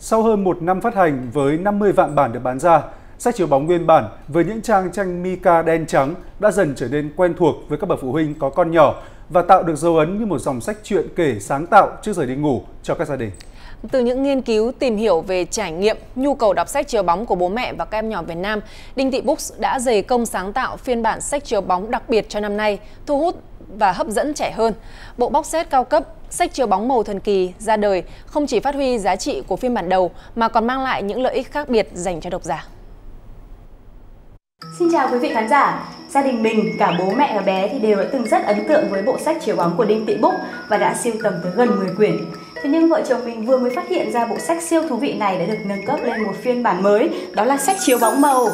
Sau hơn một năm phát hành với 50 vạn bản được bán ra, sách chiếu bóng nguyên bản với những trang tranh mica đen trắng đã dần trở nên quen thuộc với các bậc phụ huynh có con nhỏ và tạo được dấu ấn như một dòng sách truyện kể sáng tạo trước giờ đi ngủ cho các gia đình. Từ những nghiên cứu tìm hiểu về trải nghiệm, nhu cầu đọc sách chiếu bóng của bố mẹ và các em nhỏ Việt Nam, Đinh Thị Books đã dày công sáng tạo phiên bản sách chiếu bóng đặc biệt cho năm nay, thu hút và hấp dẫn trẻ hơn. Bộ bóc set cao cấp sách chiếu bóng màu thần kỳ ra đời không chỉ phát huy giá trị của phiên bản đầu mà còn mang lại những lợi ích khác biệt dành cho độc giả. Xin chào quý vị khán giả. Gia đình mình, cả bố mẹ và bé thì đều đã từng rất ấn tượng với bộ sách chiếu bóng của Đinh Tị Búc và đã siêu tầm tới gần 10 quyển. Thế nhưng vợ chồng mình vừa mới phát hiện ra bộ sách siêu thú vị này đã được nâng cấp lên một phiên bản mới, đó là sách chiếu bóng màu.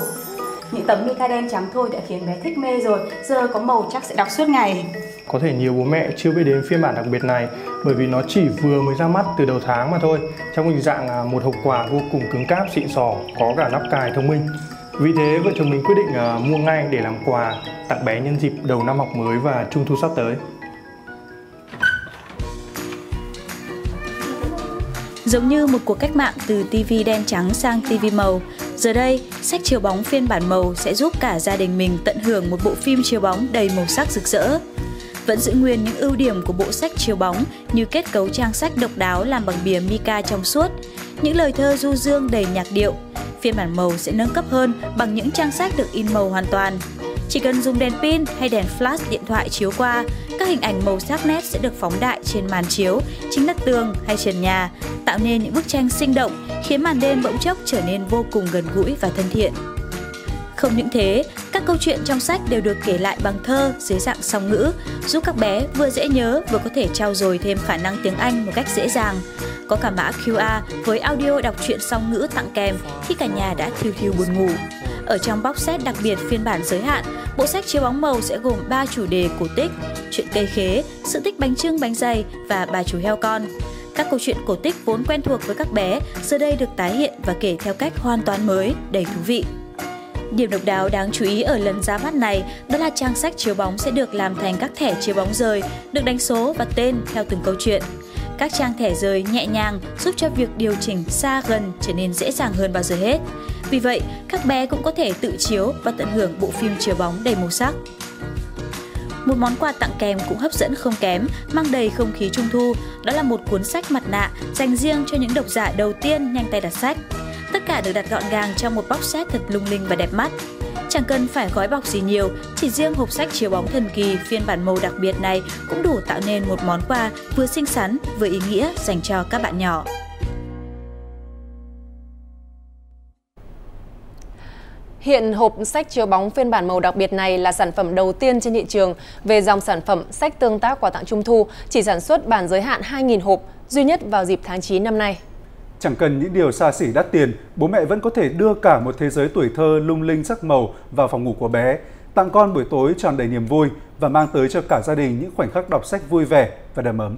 Những tấm mica đen trắng thôi đã khiến bé thích mê rồi, giờ có màu chắc sẽ đọc suốt ngày. Có thể nhiều bố mẹ chưa biết đến phiên bản đặc biệt này bởi vì nó chỉ vừa mới ra mắt từ đầu tháng mà thôi, trong hình dạng à, một hộp quà vô cùng cứng cáp xịn sò, có cả nắp cài thông minh. Vì thế vợ chồng mình quyết định à, mua ngay để làm quà tặng bé nhân dịp đầu năm học mới và trung thu sắp tới. Giống như một cuộc cách mạng từ TV đen trắng sang TV màu, giờ đây sách chiếu bóng phiên bản màu sẽ giúp cả gia đình mình tận hưởng một bộ phim chiếu bóng đầy màu sắc rực rỡ. Vẫn giữ nguyên những ưu điểm của bộ sách chiếu bóng như kết cấu trang sách độc đáo làm bằng bìa mica trong suốt, những lời thơ du dương đầy nhạc điệu, Phiên bản màu sẽ nâng cấp hơn bằng những trang sách được in màu hoàn toàn. Chỉ cần dùng đèn pin hay đèn flash điện thoại chiếu qua, các hình ảnh màu sắc nét sẽ được phóng đại trên màn chiếu, chính đất tường hay trần nhà, tạo nên những bức tranh sinh động, khiến màn đêm bỗng chốc trở nên vô cùng gần gũi và thân thiện. Không những thế, các câu chuyện trong sách đều được kể lại bằng thơ dưới dạng song ngữ, giúp các bé vừa dễ nhớ vừa có thể trau dồi thêm khả năng tiếng Anh một cách dễ dàng. Có cả mã QR với audio đọc truyện song ngữ tặng kèm khi cả nhà đã thiêu thiêu buồn ngủ. Ở trong box set đặc biệt phiên bản giới hạn, bộ sách chiếu bóng màu sẽ gồm 3 chủ đề cổ tích, chuyện cây khế, sự tích bánh trưng bánh dày và bà chú heo con. Các câu chuyện cổ tích vốn quen thuộc với các bé giờ đây được tái hiện và kể theo cách hoàn toàn mới, đầy thú vị. Điểm độc đáo đáng chú ý ở lần ra mắt này đó là trang sách chiếu bóng sẽ được làm thành các thẻ chiếu bóng rời, được đánh số và tên theo từng câu chuyện. Các trang thẻ rời nhẹ nhàng giúp cho việc điều chỉnh xa gần trở nên dễ dàng hơn bao giờ hết. Vì vậy, các bé cũng có thể tự chiếu và tận hưởng bộ phim chiếu bóng đầy màu sắc. Một món quà tặng kèm cũng hấp dẫn không kém, mang đầy không khí trung thu, đó là một cuốn sách mặt nạ dành riêng cho những độc giả đầu tiên nhanh tay đặt sách. Tất cả được đặt gọn gàng trong một box set thật lung linh và đẹp mắt. Chẳng cần phải gói bọc gì nhiều, chỉ riêng hộp sách chiếu bóng thần kỳ phiên bản màu đặc biệt này cũng đủ tạo nên một món quà vừa xinh xắn vừa ý nghĩa dành cho các bạn nhỏ. Hiện hộp sách chiếu bóng phiên bản màu đặc biệt này là sản phẩm đầu tiên trên thị trường về dòng sản phẩm sách tương tác quà tặng Trung thu, chỉ sản xuất bản giới hạn 2.000 hộp, duy nhất vào dịp tháng 9 năm nay. Chẳng cần những điều xa xỉ đắt tiền, bố mẹ vẫn có thể đưa cả một thế giới tuổi thơ lung linh sắc màu vào phòng ngủ của bé, tặng con buổi tối tràn đầy niềm vui và mang tới cho cả gia đình những khoảnh khắc đọc sách vui vẻ và đầm ấm.